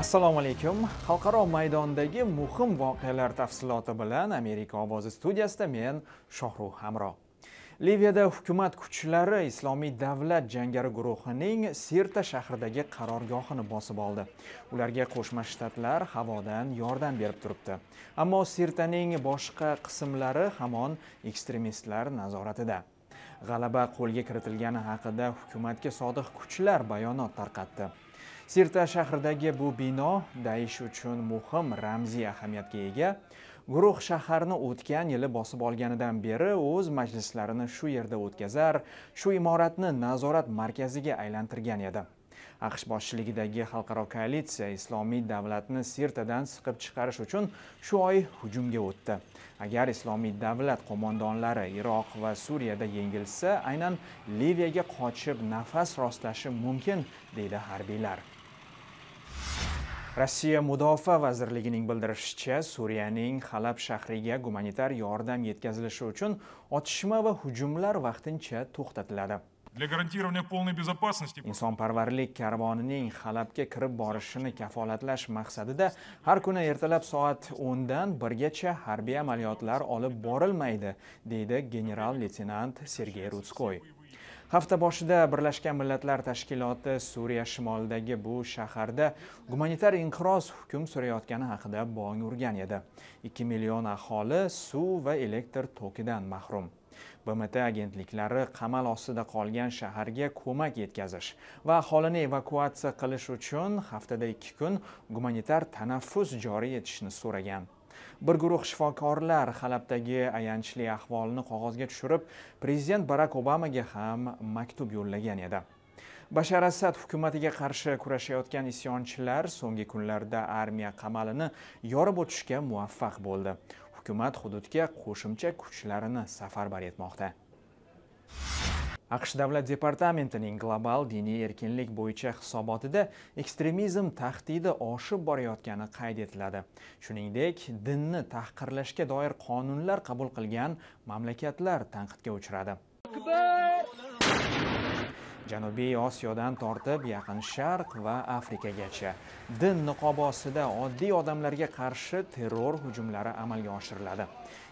assalomu alaykum. Xalqaro maydondagi muhim voqealar tafsiloti bilan amerika ovozi studiyasida men shohruh hamro liviyada hukumat kuchlari islomiy davlat jangari guruhining sirta shahridagi qarorgohini bosib oldi. Ularga qo'shma shtatlar havodan yordam berib turibdi. Ammo sirtaning boshqa qismlari hamon ekstremistlar nazoratida. G'alaba qo'lga kiritilgani haqida hukumatga sodiq kuchlar bayonot tarqatdi. Sirta shahridagi bu bino daish uchun muhim ramziy ahamiyatga ega. Guruh shaharni o'tgan yili bosib olganidan beri o'z majlislarini shu yerda o'tkazar shu imoratni nazorat markaziga aylantirgan edi. Aqsh boshchiligidagi xalqaro koalitsiya islomiy davlatni sirtadan siqib chiqarish uchun shu oy hujumga o'tdi. Agar islomiy davlat qo'mondonlari iroq va suriyada yengilsa aynan liviyaga qochib nafas rostlashi mumkin deydi harbiylar. Rossiya mudofaa vazirligining bildirishicha suriyaning halab shahriga gumanitar yordam yetkazilishi uchun otishma va hujumlar vaqtincha to'xtatiladi. Для гарантирования полной безопасности insonparvarlik karvonining halabga kirib borishini kafolatlash maqsadida har kuni ertalab soat 10 dan 1 gacha harbiy amaliyotlar olib borilmaydi deydi general leytenant sergey rutskoy hafta boshida birlashgan millatlar tashkiloti suriya shimolidagi bu shaharda gumanitar inqiroz hukm surayotgani haqida bong urgan edi. 2 million aholi suv va elektr tokidan mahrum. Bmt agentliklari qamal ostida qolgan shaharga ko'mak yetkazish va aholini evakuatsiya qilish uchun haftada ikki kun gumanitar tanaffus joriy etishni so'ragan. Bir guruh shifokorlar halabdagi ayanchli ahvolni qog'ozga tushirib prezident barak obamaga ham maktub yo'llagan edi. Bashar asad hukumatiga qarshi kurashayotgan isyonchilar so'nggi kunlarda armiya qamalini yorib o'tishga muvaffaq bo'ldi. Hukumat hududga qo'shimcha kuchlarini safarbar etmoqda. Aqsh davlat departamentining global diniy erkinlik bo'yicha hisobotida ekstremizm tahdidi oshib borayotgani qayd etiladi. Shuningdek dinni tahqirlashga doir qonunlar qabul qilgan mamlakatlar tanqidga uchradi. Janubiy osiyodan tortib yaqin sharq va afrikagacha. Din niqobi ostida oddiy odamlarga qarshi terror hujumlari amalga oshiriladi.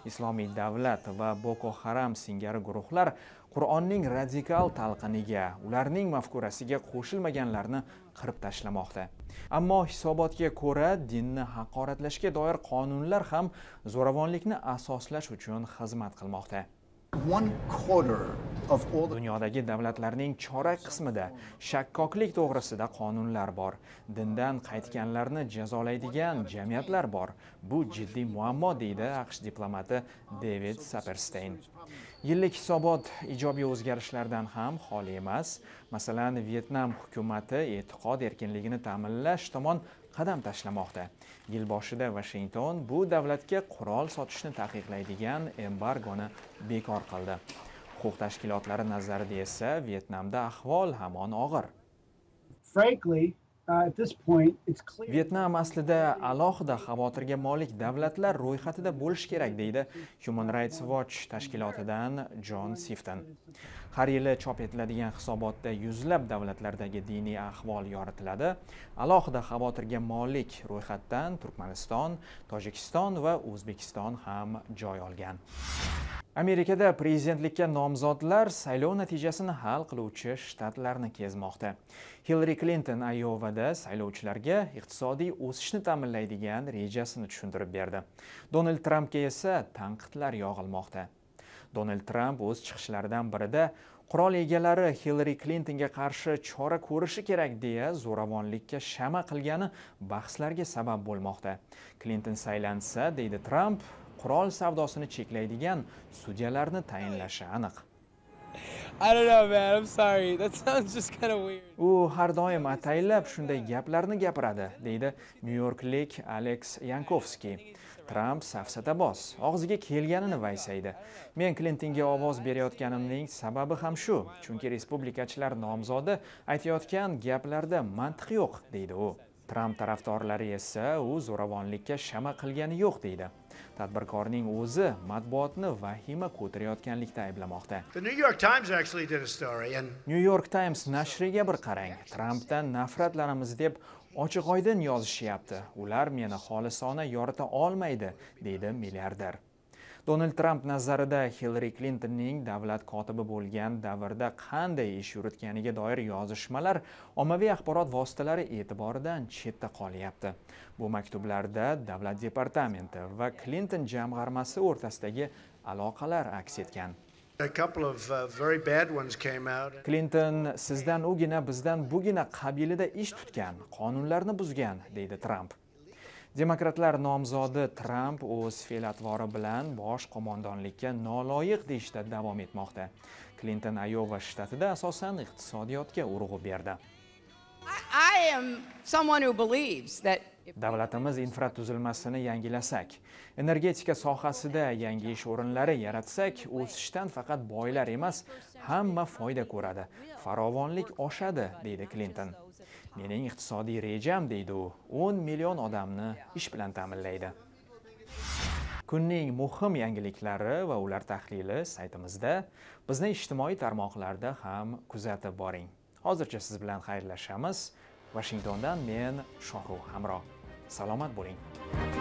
Islomiy davlat va boko haram singari guruhlar qur'onning radikal talqiniga ularning mafkurasiga qo'shilmaganlarni qirib tashlamoqda. Ammo hisobotga ko'ra dinni haqoratlashga doir qonunlar ham zo'ravonlikni asoslash uchun xizmat qilmoqda. Dunyodagi davlatlarning chorak qismida shakkoklik to'g'risida qonunlar bor. Dindan qaytganlarni jazolaydigan jamiyatlar bor. Bu jiddiy muammo deydi aqsh diplomati devid sapersteyn yillik hisobot ijobiy o'zgarishlardan ham xoli emas. Masalan vyetnam hukumati e'tiqod erkinligini ta'minlash tomon qadam tashlamoqda. Yil boshida vashington bu davlatga qurol sotishni taqiqlaydigan embargoni bekor qildi. Huquq tashkilotlari nazarida esa vyetnamda ahvol hamon og'ir. Frankly vyetnam aslida alohida xavotirga molik davlatlar ro'yxatida bo'lishi kerak deydi human rights watch tashkilotidan jon sifton. Har yili chop etiladigan hisobotda yuzlab davlatlardagi diniy ahvol yoritiladi. Alohida xavotirga molik ro'yxatdan turkmaniston tojikiston va o'zbekiston ham joy olgan. Amerikada prezidentlikka nomzodlar saylov natijasini hal qiluvchi shtatlarni kezmoqda. Hillari klinton ayovada saylovchilarga iqtisodiy o'sishni ta'minlaydigan rejasini tushuntirib berdi. Donald trampga esa tanqidlar yog'ilmoqda. Donald tramp o'z chiqishlaridan birida qurol egalari hillari klintonga qarshi chora ko'rishi kerak deya zo'ravonlikka shama qilgani bahslarga sabab bo'lmoqda. Klinton saylansa deydi tramp qurol savdosini cheklaydigan sudyalarni tayinlashi aniq. U har doim ataylab shunday gaplarni gapiradi deydi nyu yorklik aleks yankovskiy tramp safsataboz og'ziga kelganini vaysaydi. Men klintonga ovoz berayotganimning sababi ham shu chunki respublikachilar nomzodi aytayotgan gaplarda mantiq yo'q deydi u tramp tarafdorlari esa u zo'ravonlikka shama qilgani yo'q deydi. Tadbirkorning o'zi matbuotni vahima ko'tarayotganlikda ayblamoqda. New York Times actually did a story, and new york times nashriga bir qarang. Trampdan nafratlanamiz deb ochiq oydin yozishyapti. Ular meni xolisona yorita olmaydi deydi milliarder donald tramp nazarida hillari klintonning davlat kotibi bo'lgan davrda qanday ish yuritganiga doir yozishmalar ommaviy axborot vositalari e'tiboridan chetda qolyapti. Bu maktublarda davlat departamenti va klinton jamg'armasi o'rtasidagi aloqalar aks etgan. Of uh, klinton sizdan ugina bizdan bugina qabilida ish tutgan qonunlarni buzgan deydi tramp demokratlar nomzodi tramp o'z fe'l atvori bilan bosh qo'mondonlikka noloyiq deyishda davom etmoqda. Klinton ayova shtatida asosan iqtisodiyotga urg'u berdi. I, am someone who believes that davlatimiz infratuzilmasini yangilasak energetika sohasida yangi ish o'rinlari yaratsak o'sishdan faqat boylar emas hamma foyda ko'radi. Farovonlik oshadi deydi klinton mening iqtisodiy rejam deydi u. 10 million odamni ish bilan ta'minlaydi. Kunning muhim yangiliklari va ular tahlili saytimizda bizni ijtimoiy tarmoqlarda ham kuzatib boring. Hozircha siz bilan xayrlashamiz. Vashingtondan men shohruh hamro salomat bo'ling.